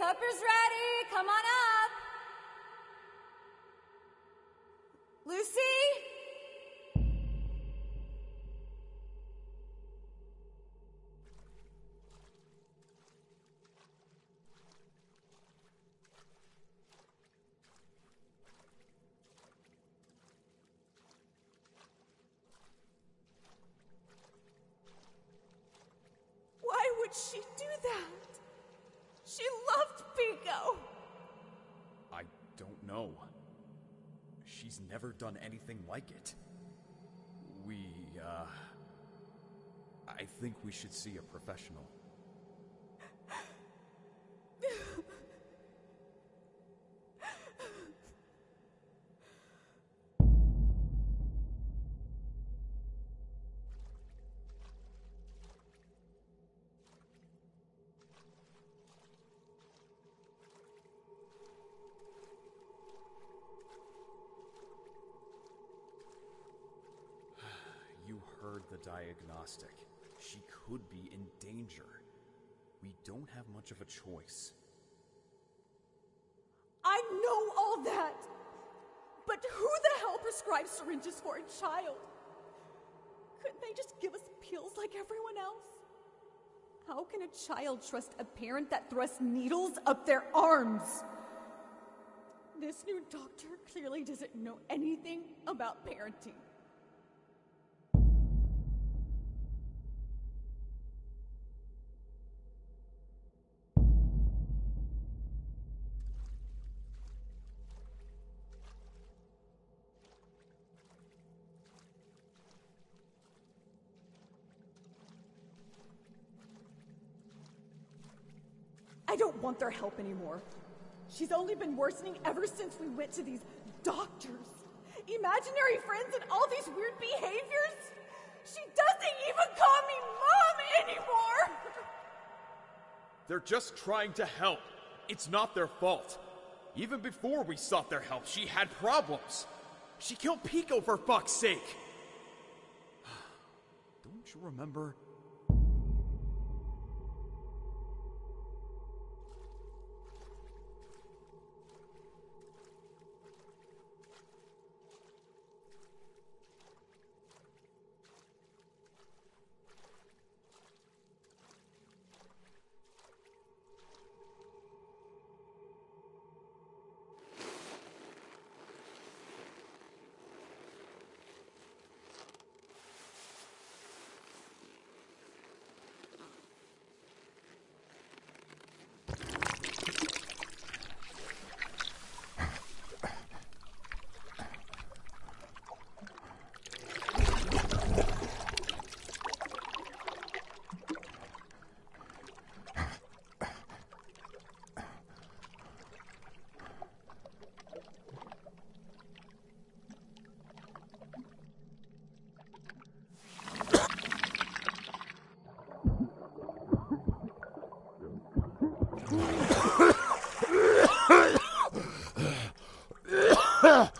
Supper's ready. Come on up. Lucy? Why would she do that? She loved Pico. I don't know. Never done anything like it. We, uh. I think we should see a professional. You heard the diagnostic. She could be in danger. We don't have much of a choice. I know all that. But who the hell prescribes syringes for a child? Couldn't they just give us pills like everyone else? How can a child trust a parent that thrusts needles up their arms? This new doctor clearly doesn't know anything about parenting. I don't want their help anymore. She's only been worsening ever since we went to these doctors. Imaginary friends and all these weird behaviors. She doesn't even call me mom anymore. They're just trying to help. It's not their fault. Even before we sought their help, she had problems. She killed Pico for fuck's sake. Don't you remember? What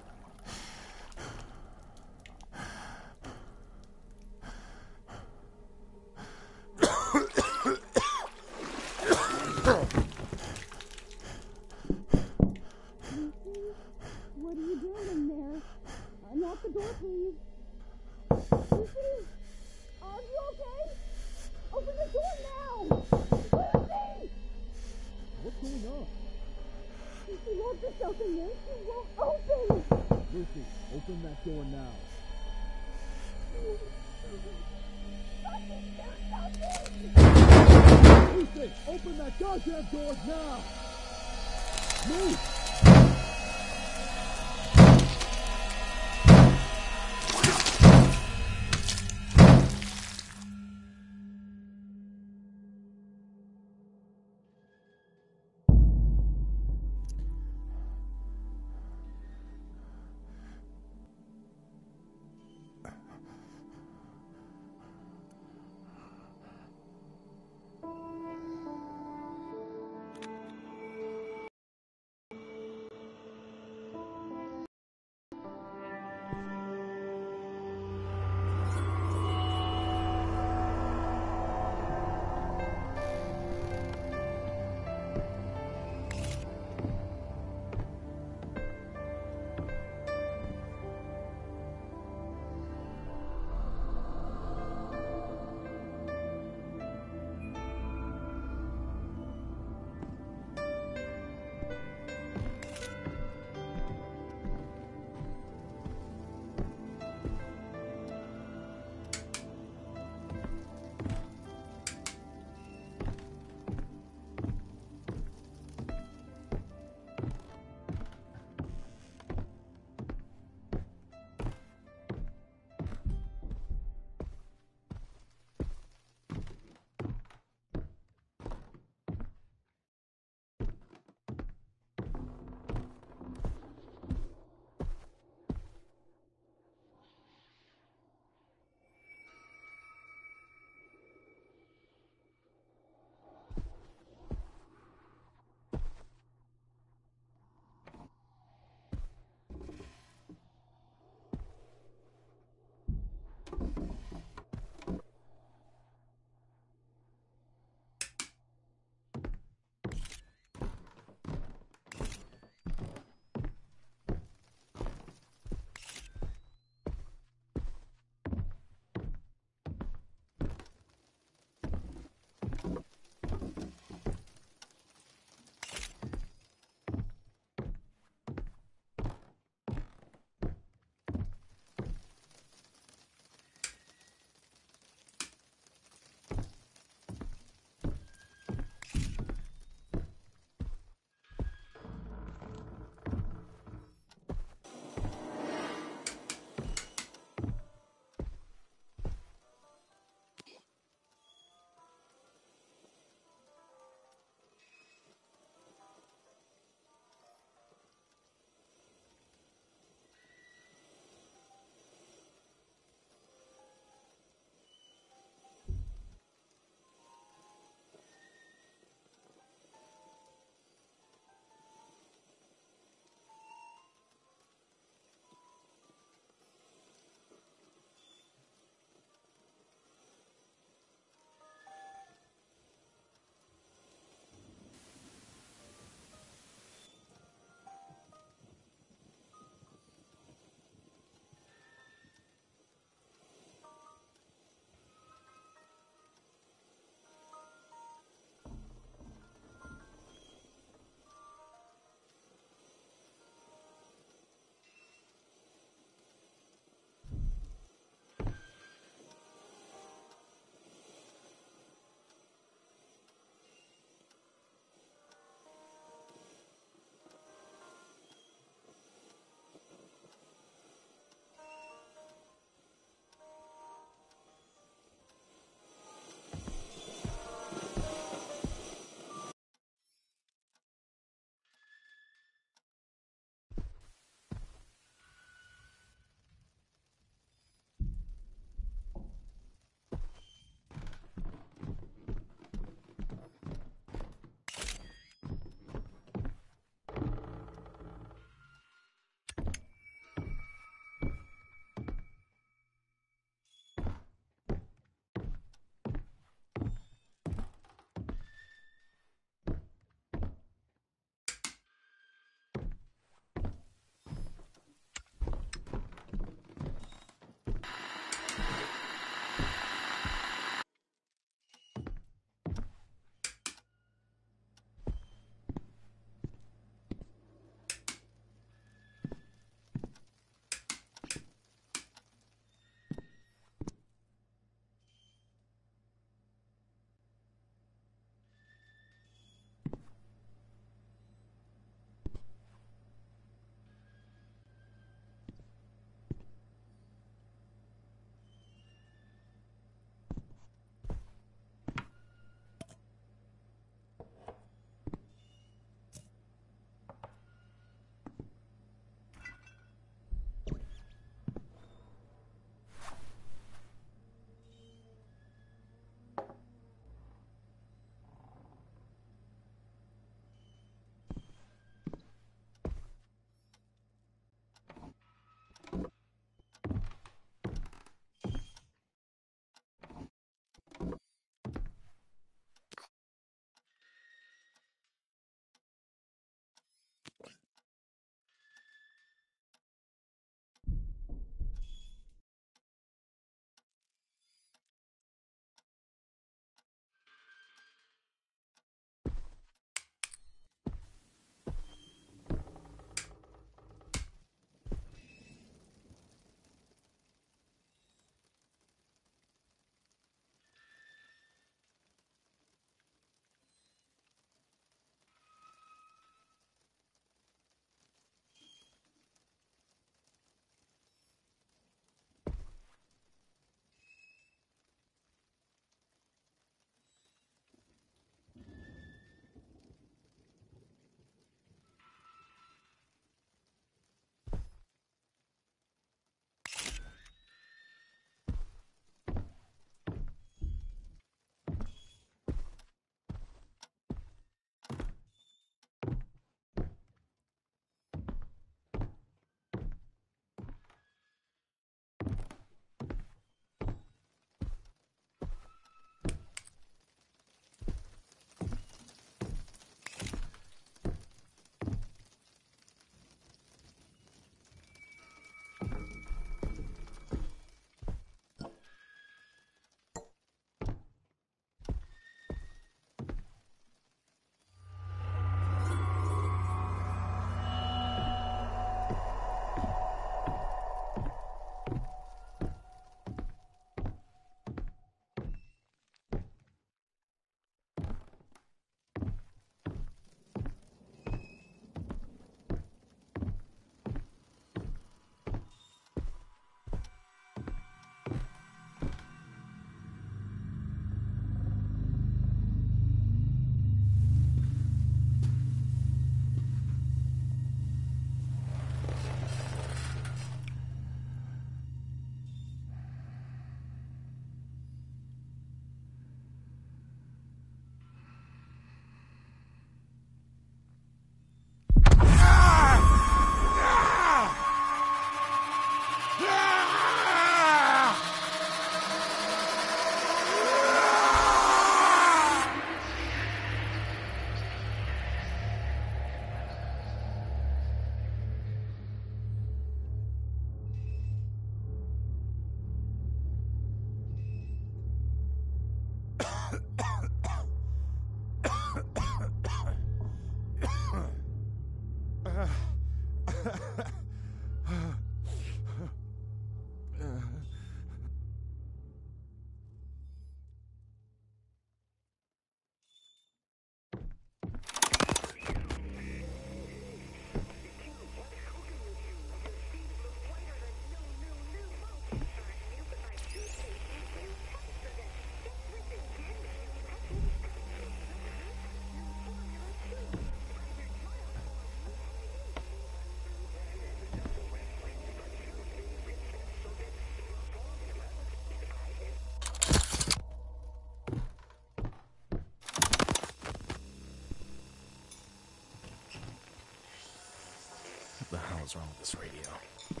hell's wrong with this radio?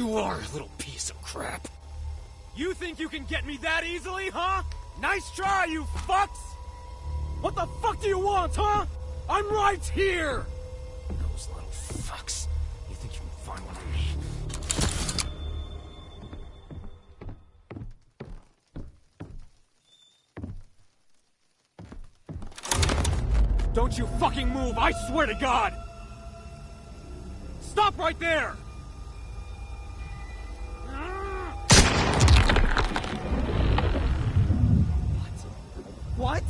You are, a little piece of crap. You think you can get me that easily, huh? Nice try, you fucks! What the fuck do you want, huh? I'm right here! Those little fucks. You think you can find one on me? Don't you fucking move, I swear to God! Stop right there! What?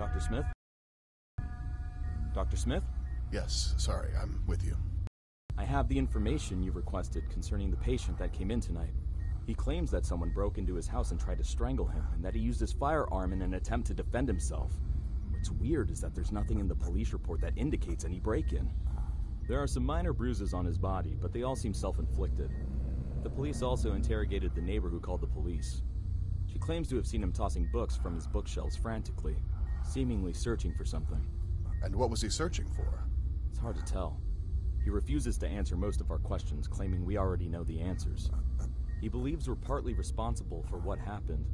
Dr. Smith? Dr. Smith? Yes, sorry, I'm with you. I have the information you requested concerning the patient that came in tonight. He claims that someone broke into his house and tried to strangle him, and that he used his firearm in an attempt to defend himself. What's weird is that there's nothing in the police report that indicates any break in. There are some minor bruises on his body, but they all seem self inflicted. The police also interrogated the neighbor who called the police. She claims to have seen him tossing books from his bookshelves frantically, seemingly searching for something. And what was he searching for? It's hard to tell. He refuses to answer most of our questions, claiming we already know the answers. He believes we're partly responsible for what happened.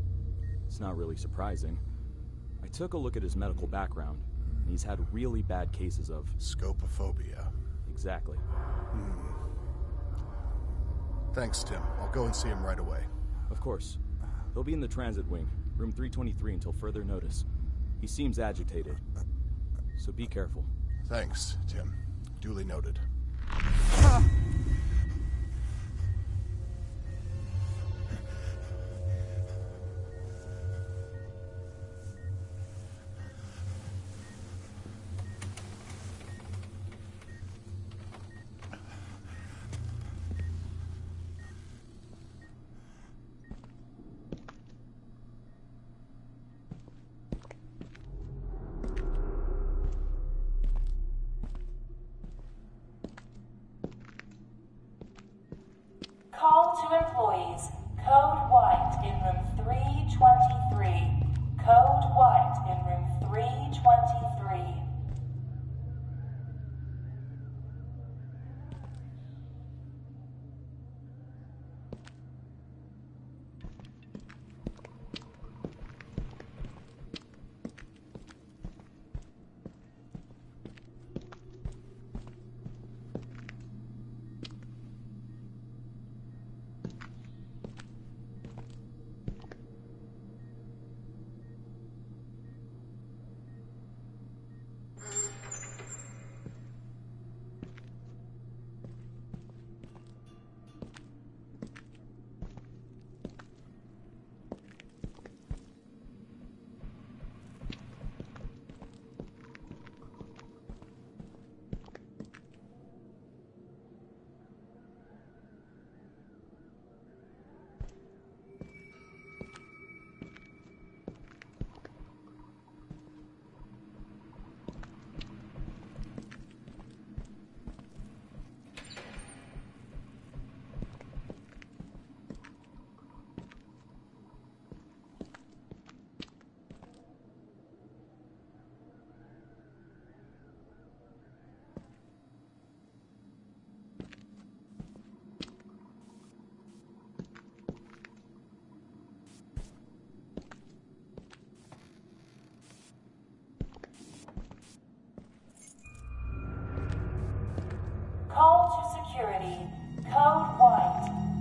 It's not really surprising. I took a look at his medical background, and he's had really bad cases of. Scopophobia. Exactly. Hmm. Thanks, Tim. I'll go and see him right away. Of course. He'll be in the transit wing, room 323 until further notice. He seems agitated. So be careful. Thanks, Tim. Duly noted. Call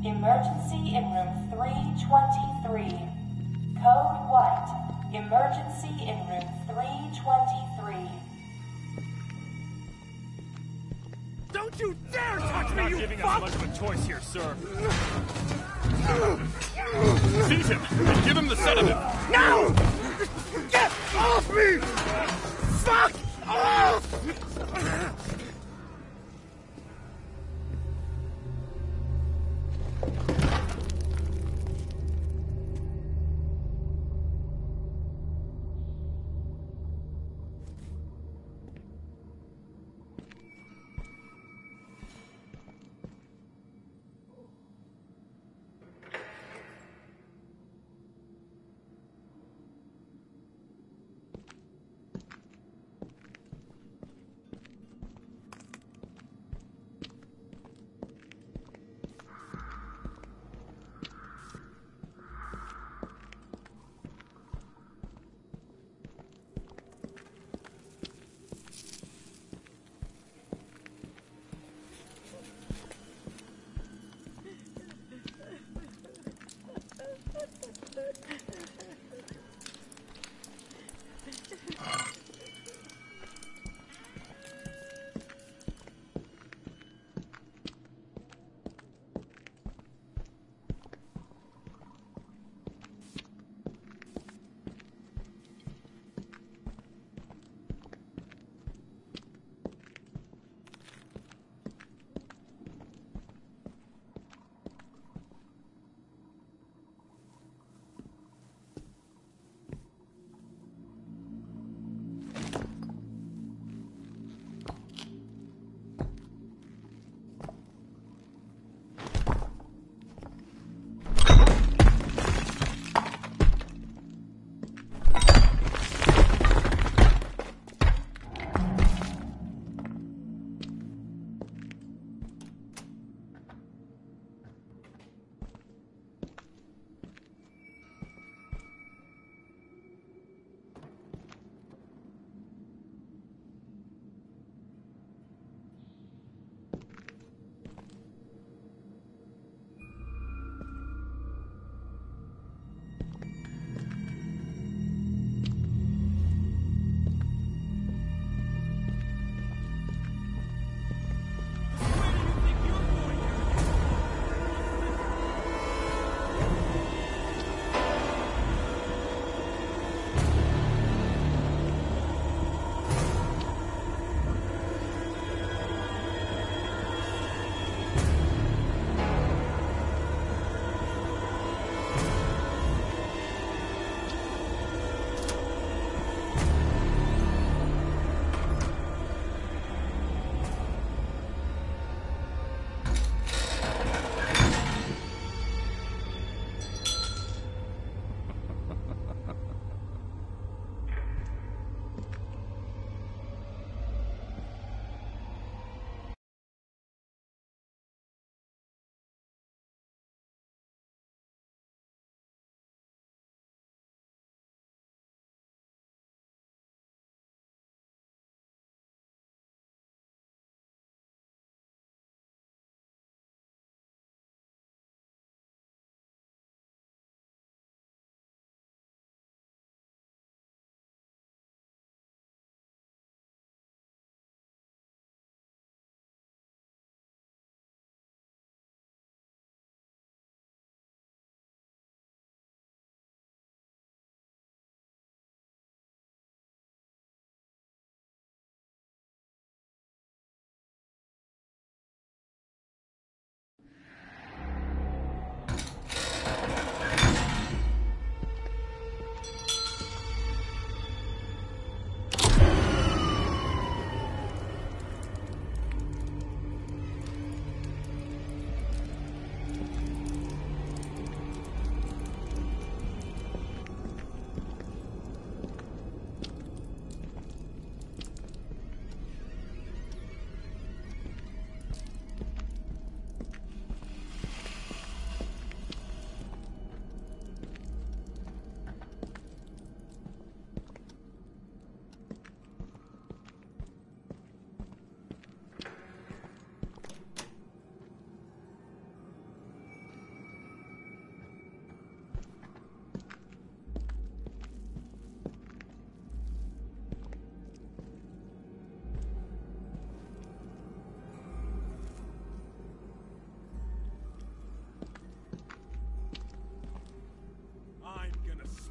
Emergency in room 323. Code White. Emergency in room 323. Don't you dare touch me, Not you giving fuck! us much of a choice here, sir. Seize him and give him the sedative. No! Get off me! Fuck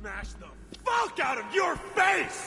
smash the fuck out of your face!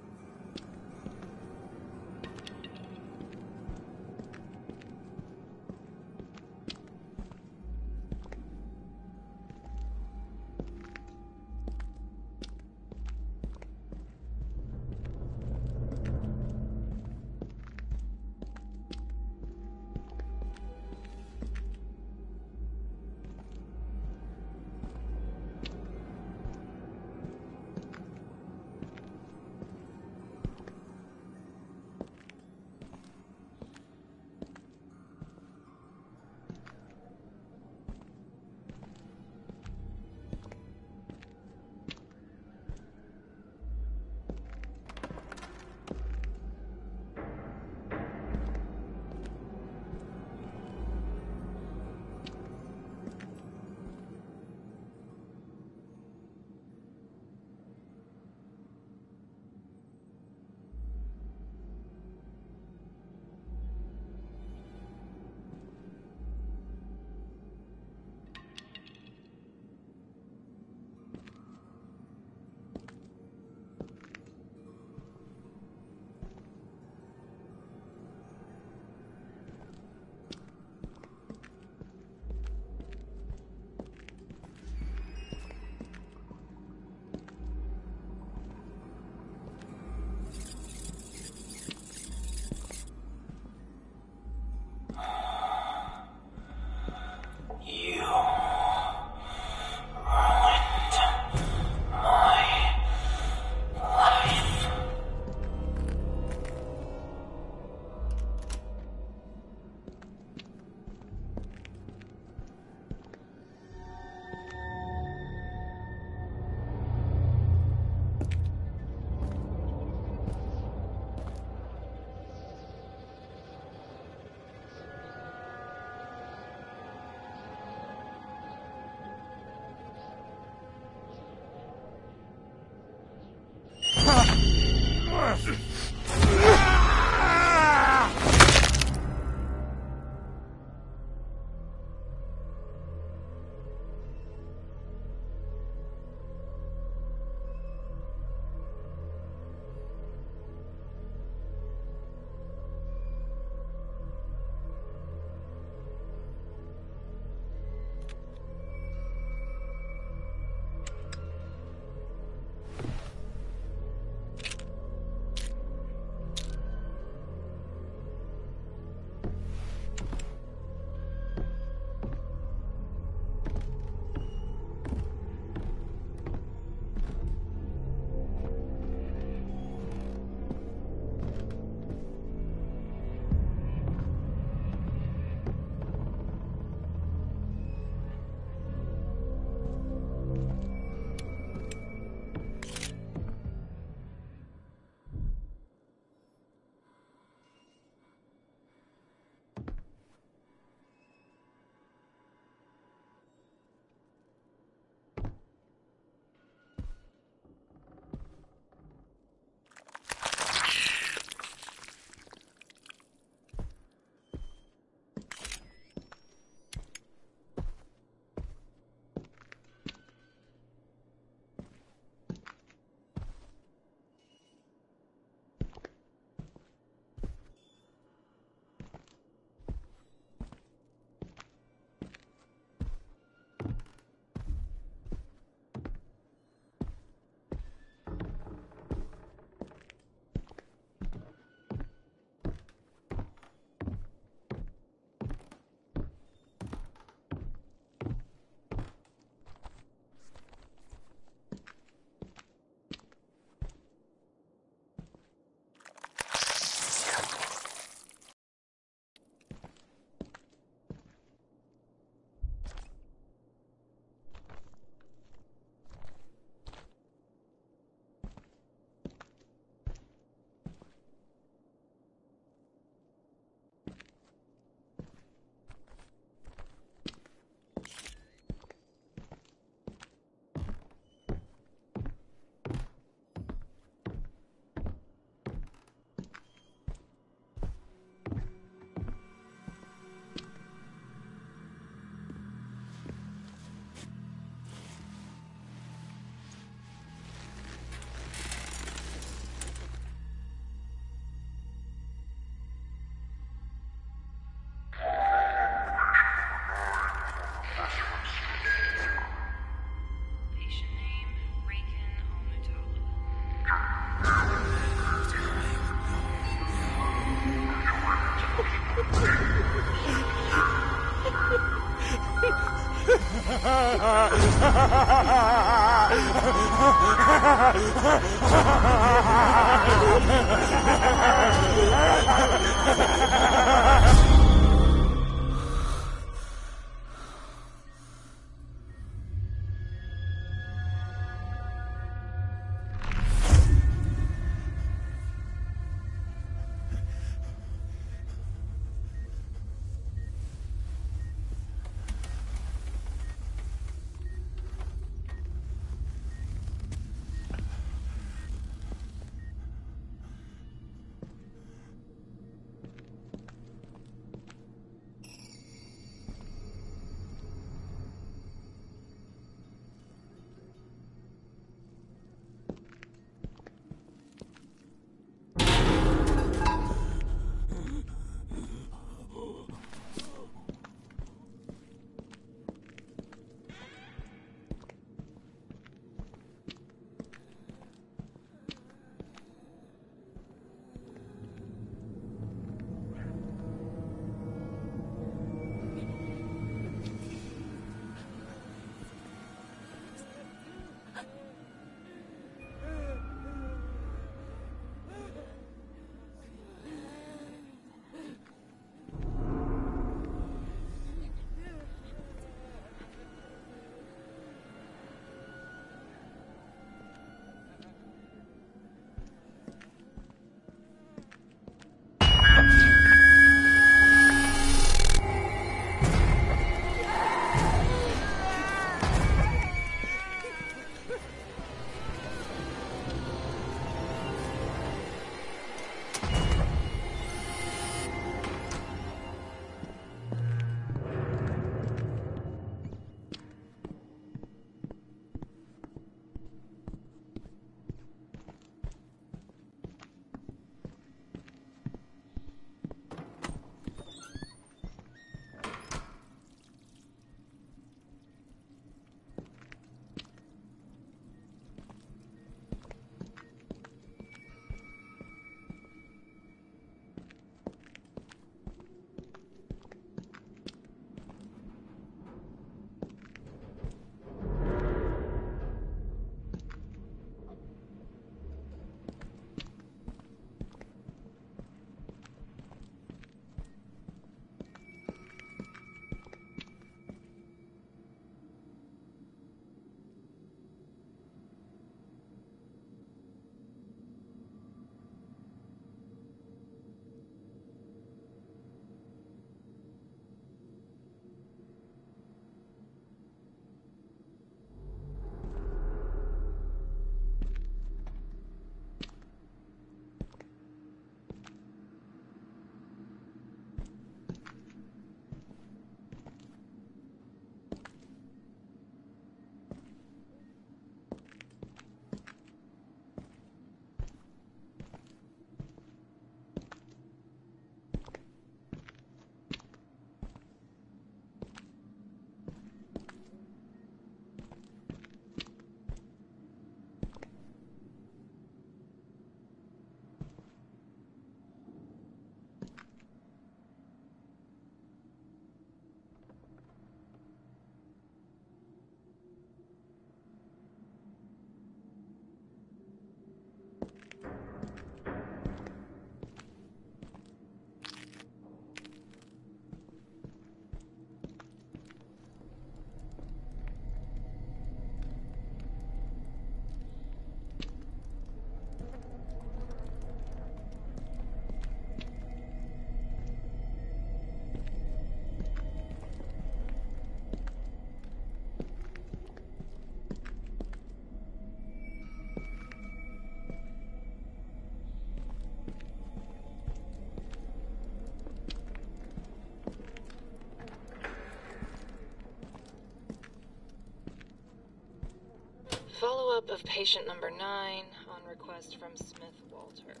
Follow up of patient number nine on request from Smith Walter.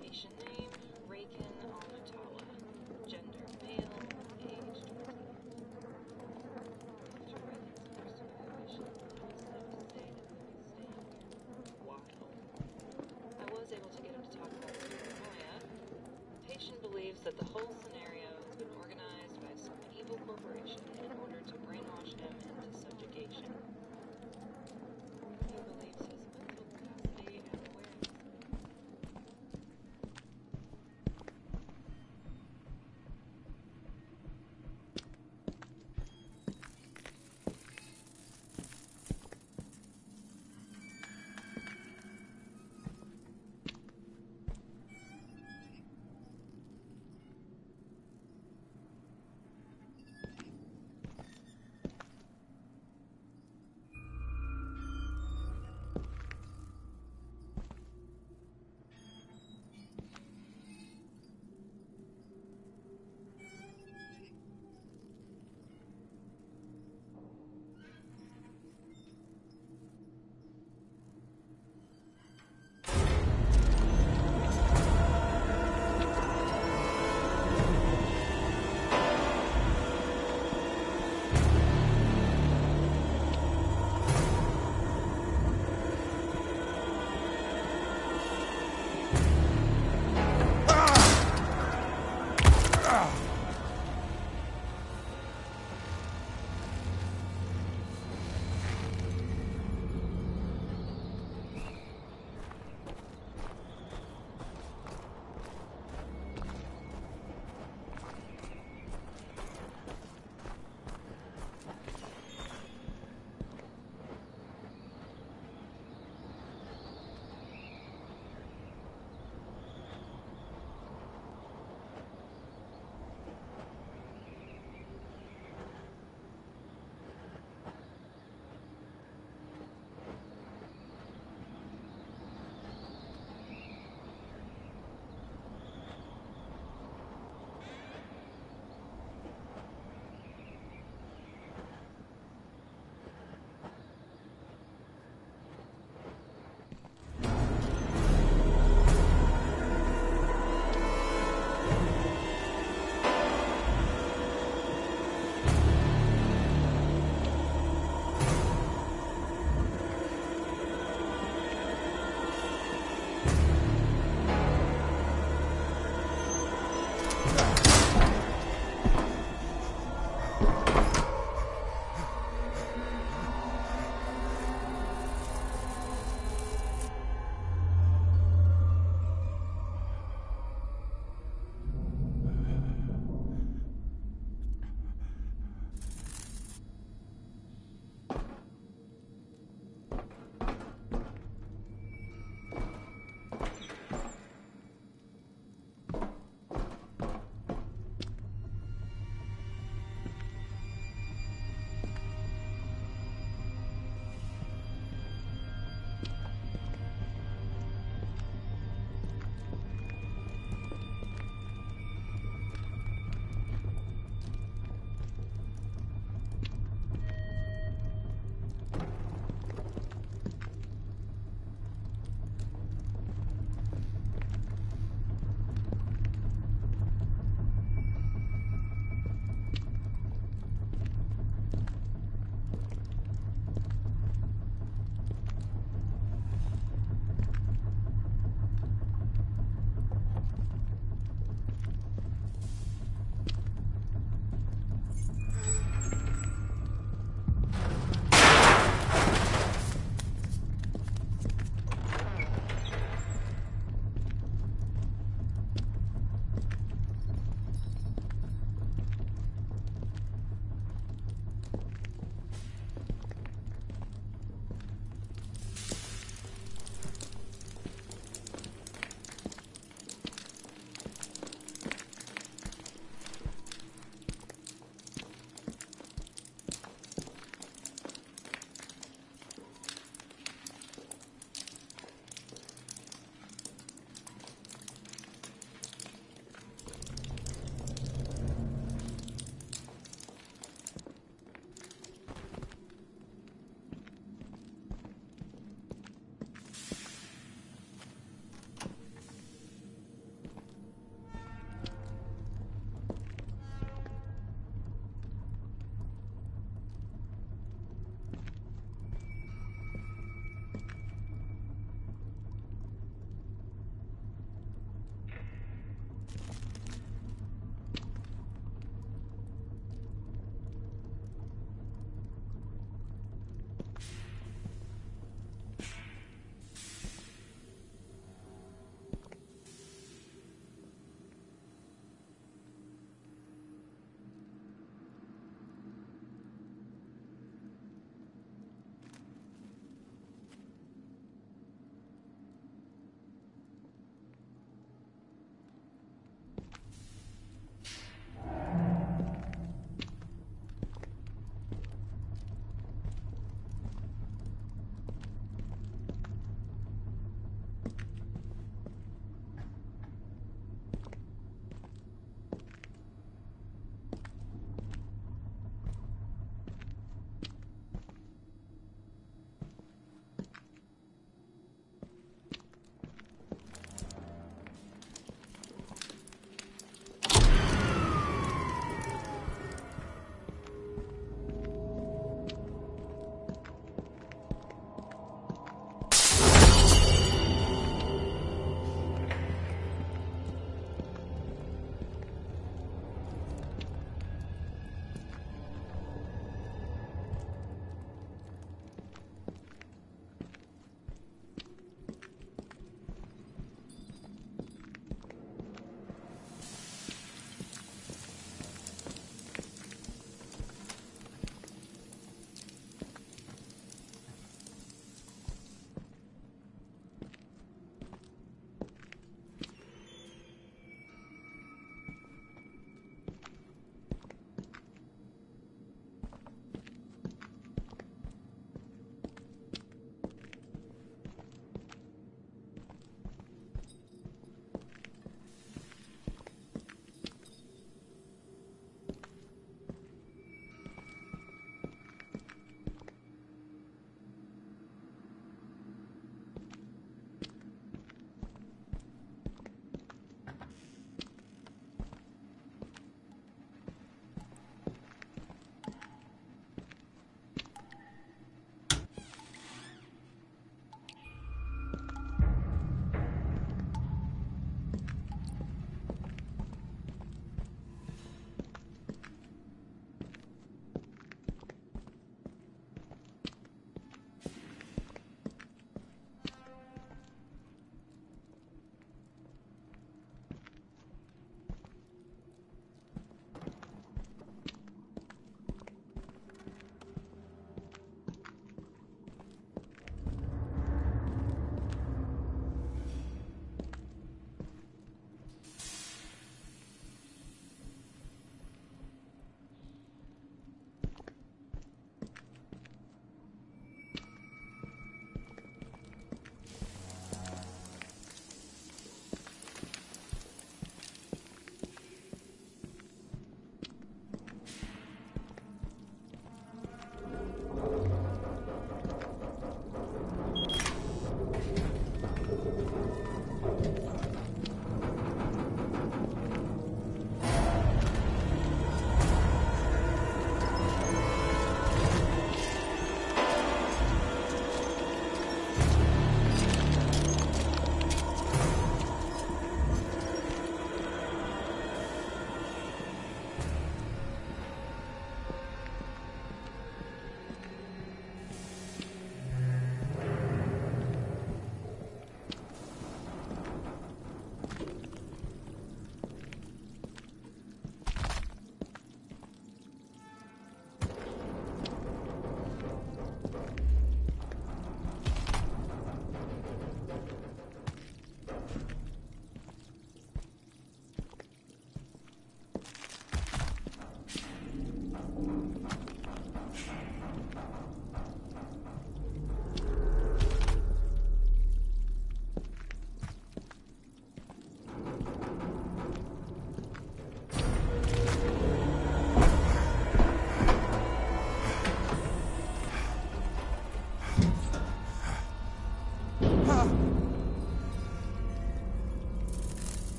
Patient name Rakan Almatawa. Gender male. Age 20. After Rakan's first evaluation, Smith stated staying wild. I was able to get him to talk about. Patient believes that the whole scenario has been organized by some evil corporation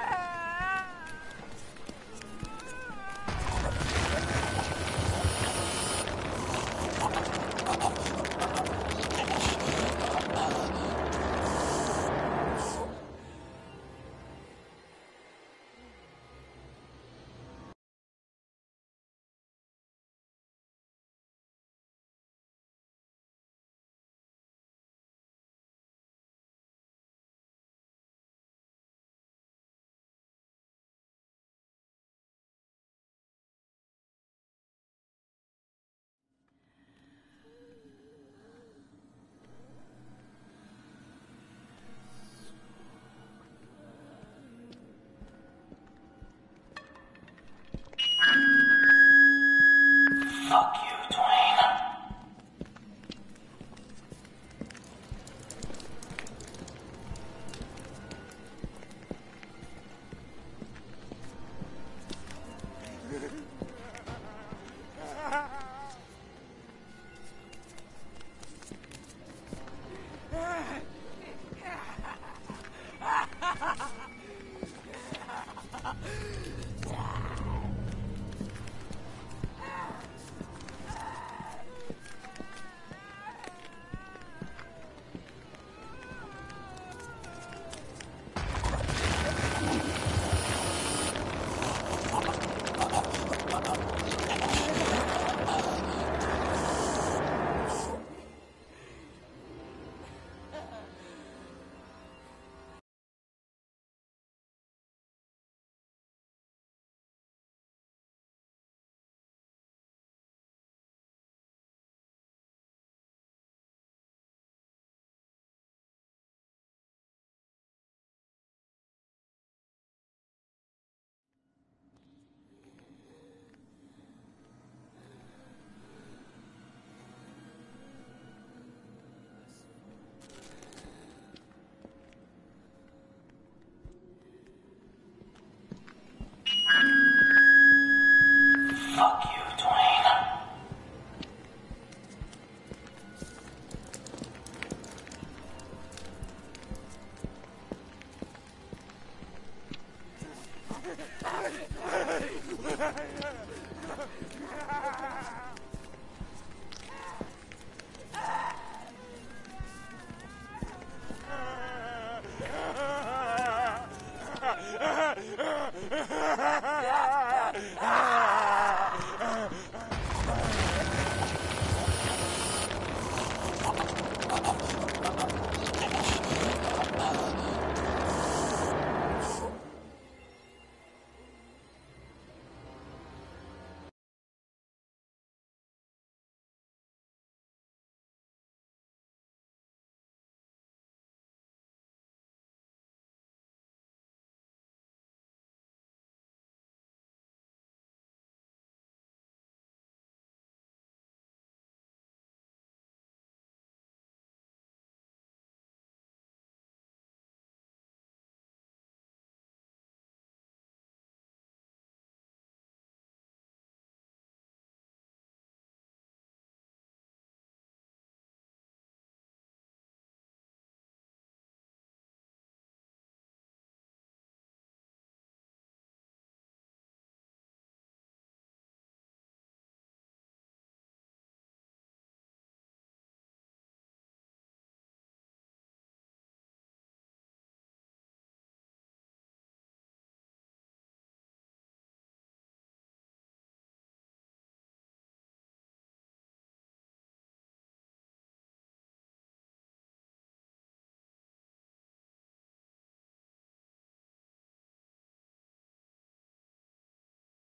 Ah!